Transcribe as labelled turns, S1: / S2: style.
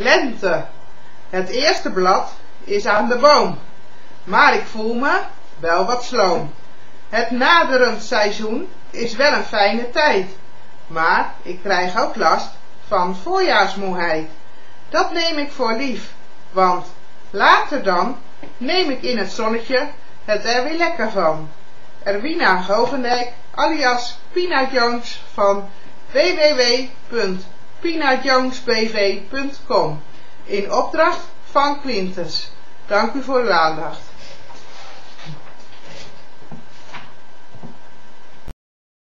S1: Lente. Het eerste blad is aan de boom, maar ik voel me wel wat sloom. Het naderend seizoen is wel een fijne tijd, maar ik krijg ook last van voorjaarsmoeheid. Dat neem ik voor lief, want later dan neem ik in het zonnetje het er weer lekker van. Erwina Gogendijk alias Pina Jones van www.pinajonesbv.com in opdracht van Quintus. Dank u voor uw aandacht.